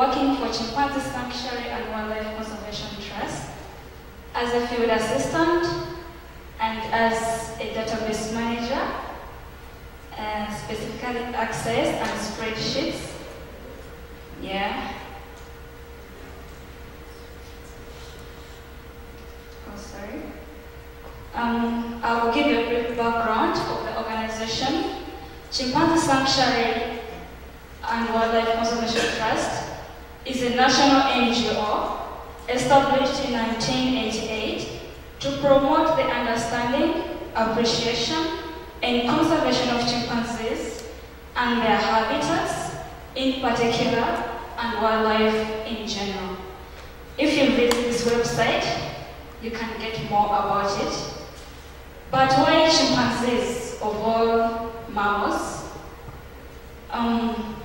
working for Chimpanzee Sanctuary and Wildlife Conservation Trust as a field assistant and as a database manager, and specifically access and spreadsheets. Yeah. Oh, sorry. Um, I will give you a brief background of the organization. Chimpanzee Sanctuary and Wildlife Conservation Trust is a national NGO established in 1988 to promote the understanding, appreciation, and conservation of chimpanzees and their habitats in particular and wildlife in general. If you visit this website, you can get more about it. But why chimpanzees of all mammals? Um,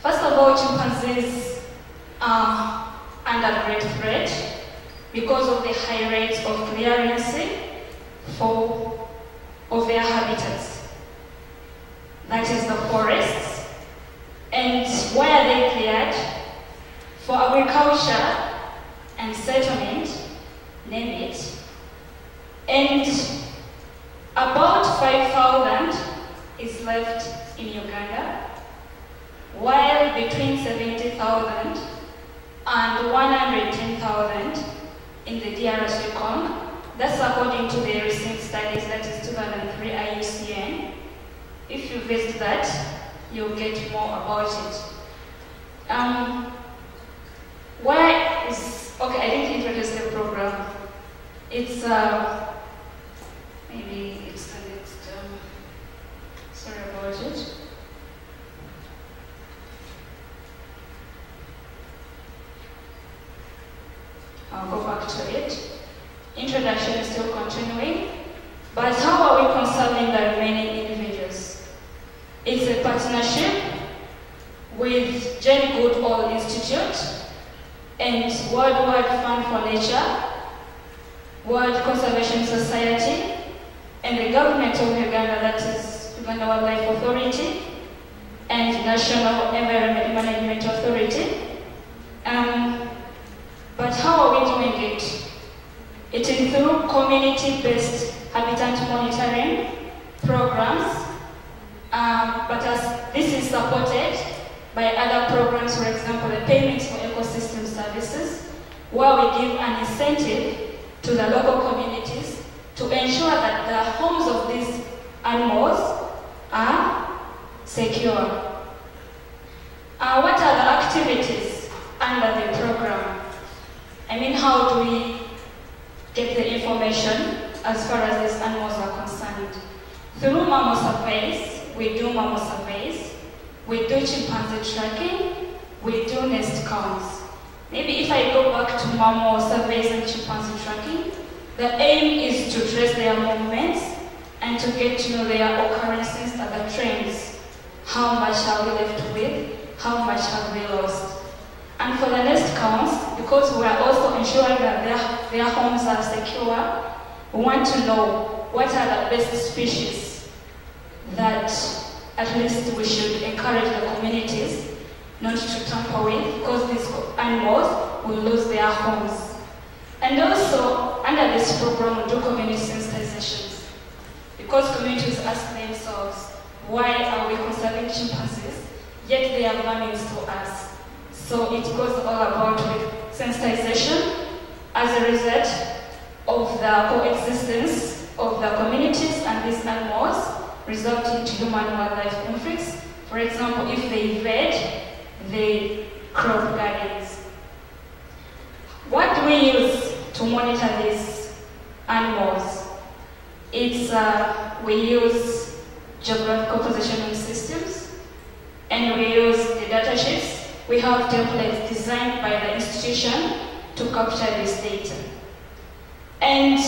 first of all, chimpanzees are under great threat because of the high rates of clearance for, of their habitats. That is the forests. And why are they cleared? For agriculture and settlement, name it. And about 5,000 is left in Uganda, while between 70,000 and 110,000 in the DRC Congo. That's according to the recent studies, that is 2003 IUCN. If you visit that, you'll get more about it. Um, why is, okay, I didn't introduce the program. It's, uh, maybe it's the next, um, sorry about it. I'll go back to it. Introduction is still continuing. But how are we conserving the remaining individuals? It's a partnership with Jane Goodall Institute and Worldwide Fund for Nature, World Conservation Society, and the government of Uganda, that is Uganda Wildlife Authority, and National Environment Management Authority. Um, but how are we doing it? It is through community-based habitat monitoring programs, um, but as this is supported by other programs, for example, the Payments for Ecosystem Services, where we give an incentive to the local communities to ensure that the homes of these animals are secure. Uh, what are the activities under the program? I mean, how do we get the information as far as these animals are concerned? Through mammal surveys, we do mammal surveys, we do chimpanzee tracking, we do nest counts. Maybe if I go back to mammal surveys and chimpanzee tracking, the aim is to trace their movements and to get to know their occurrences and the trends. How much are we left with? How much have we lost? And for the nest counts, because we are also ensuring that their, their homes are secure, we want to know what are the best species that at least we should encourage the communities not to tamper with, because these animals will lose their homes. And also, under this program, we do community sensitizations, because communities ask themselves, why are we conserving chimpanzees, yet they are values to us? So it goes all about with sensitization as a result of the coexistence of the communities and these animals resulting to human-wildlife conflicts. For example, if they invade the crop gardens. What do we use to monitor these animals? It's, uh, we use geographical positioning systems, and we use the data sheets we have templates designed by the institution to capture this data. And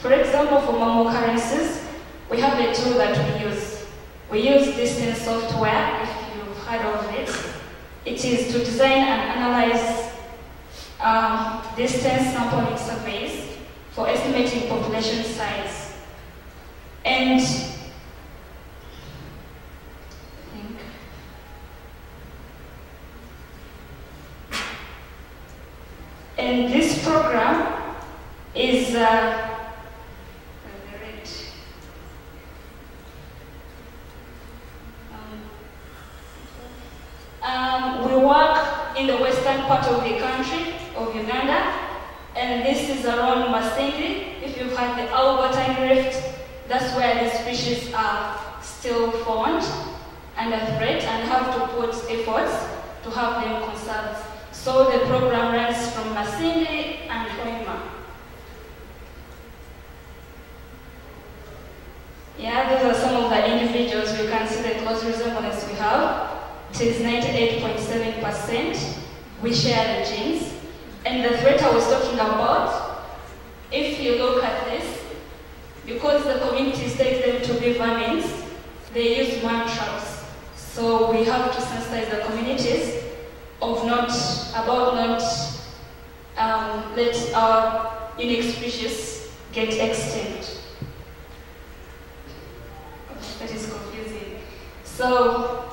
for example, for mammal occurrences, we have the tool that we use. We use distance software, if you've heard of it. It is to design and analyze um, distance sampling surveys for estimating population size. And And this program is uh, If you've had the Albertine Rift, that's where the species are still found under threat and have to put efforts to have them conserved. So the program runs from Masindi and Hoima. Yeah, those are some of the individuals. We can see the close resemblance we have. It is 98.7%. We share the genes. And the threat I was talking about, if you look at this, because the communities take them to be vermins, they use man traps. So we have to sensitize the communities of not, about not um, let our unique species get extinct. That is confusing. So,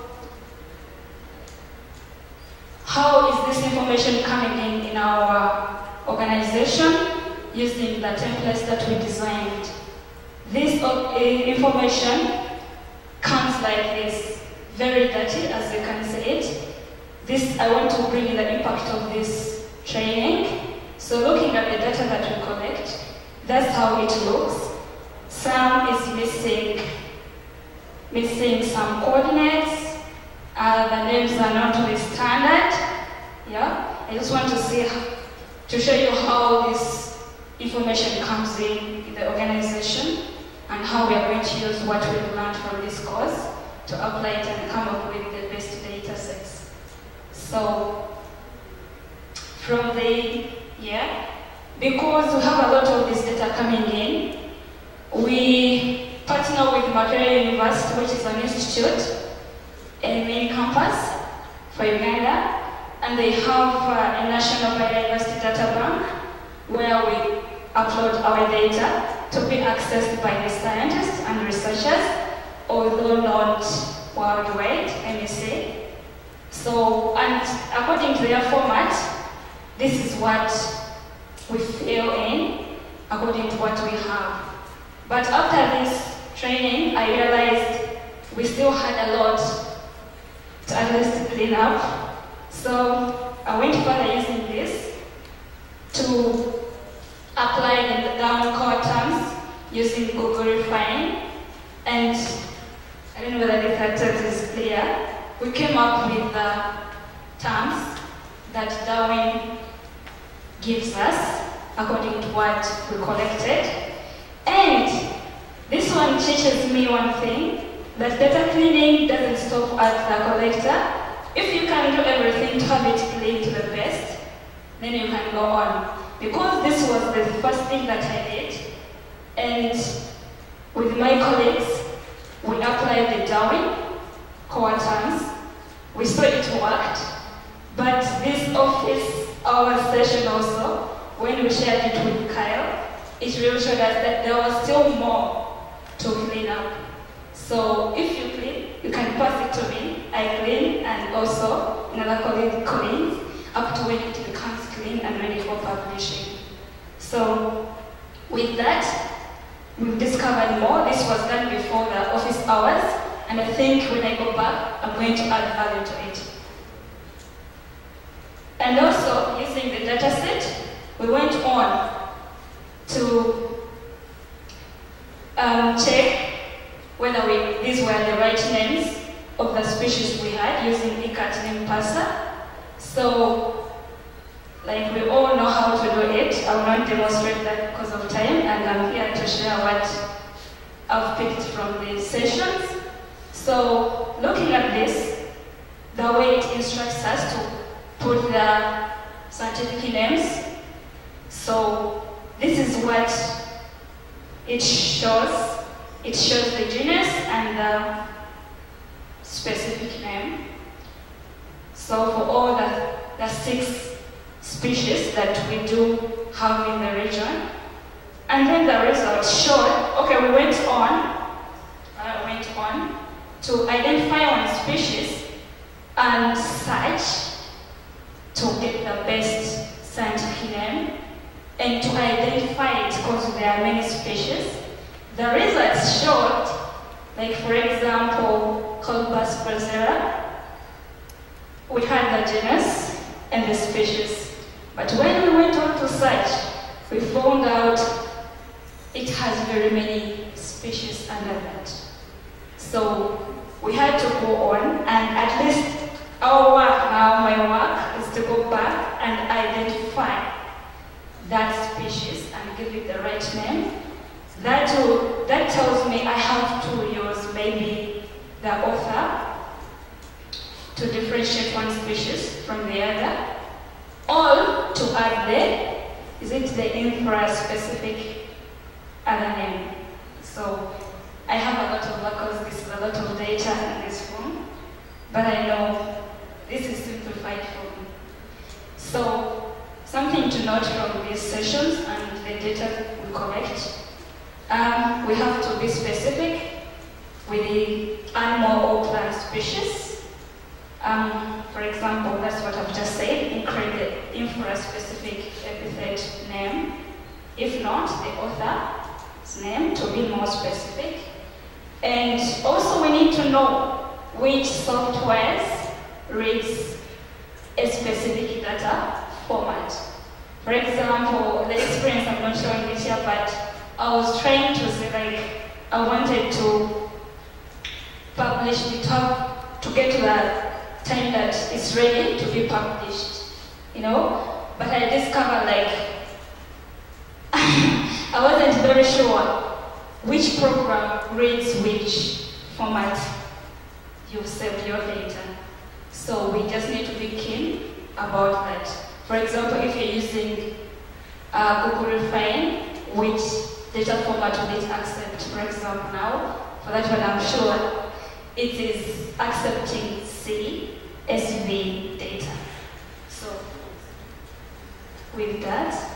how is this information coming in in our organization using the templates that we designed? This uh, information comes like this, very dirty as you can see it. This, I want to bring in the impact of this training. So looking at the data that we collect, that's how it looks. Some is missing, missing some coordinates. Uh, the names are not really standard. Yeah, I just want to see, to show you how this information comes in, the organization and how we are going to use what we've learned from this course to apply it and come up with the best data sets. So, from the, yeah, because we have a lot of this data coming in, we partner with Makerere University, which is an institute in main campus for Uganda, and they have uh, a National Biodiversity Data Bank where we upload our data to be accessed by the scientists and researchers, although not worldwide, let me say. So, and according to their format, this is what we fill in according to what we have. But after this training, I realized we still had a lot to at least clean up. So I went further using this to apply the Darwin core terms using Google Refine. And I don't know whether the concept is clear. We came up with the terms that Darwin gives us according to what we collected. And this one teaches me one thing, that data cleaning doesn't stop at the collector. If you can do everything to have it clean to the best, then you can go on. Because this was the first thing that I did, and with my colleagues, we applied the Darwin core terms. We saw it worked, but this office hour session also, when we shared it with Kyle, it really showed us that there was still more to clean up. So if you clean, you can pass it to me. I clean, and also another colleague cleans up to when it becomes and ready for publishing. So with that, we've discovered more. This was done before the office hours, and I think when I go back, I'm going to add value to it. And also, using the data set, we went on to um, check whether we, these were the right names of the species we had using ICAT name parser. So, like we all know how to do it. I will not demonstrate that because of time, and I'm here to share what I've picked from the sessions. So, looking at this, the way it instructs us to put the scientific names. So, this is what it shows. It shows the genus and the specific name. So for all the, the six species that we do have in the region, and then the results showed, okay, we went on, uh, went on to identify one species and search to get the best scientific name. and to identify it because there are many species. The results showed, like for example, Colbus procera, we had the genus and the species. But when we went on to search, we found out it has very many species under that. So we had to go on and at least our work now, my work, is to go back and identify that species and give it the right name. That, will, that tells me I have to use maybe the author to differentiate one species from the other, or to add the, is it the infra-specific other name. So I have a lot of work this is a lot of data in this form, but I know this is simplified for me. So something to note from these sessions and the data we collect, um, we have to be specific with the animal or plant species. Um, for example, that's what I've just said, include the infra-specific epithet name. If not, the author's name to be more specific. And also we need to know which softwares reads a specific data format. For example, the experience I'm not showing it here, but I was trying to say like I wanted to publish the top to get to the time that it's ready to be published, you know. But I discovered like I wasn't very sure which program reads which format you save your data. So we just need to be keen about that. For example, if you're using uh, Google Refine, which data format will it accept? For example, now, for that one I'm sure it is accepting C, SV data. So with that,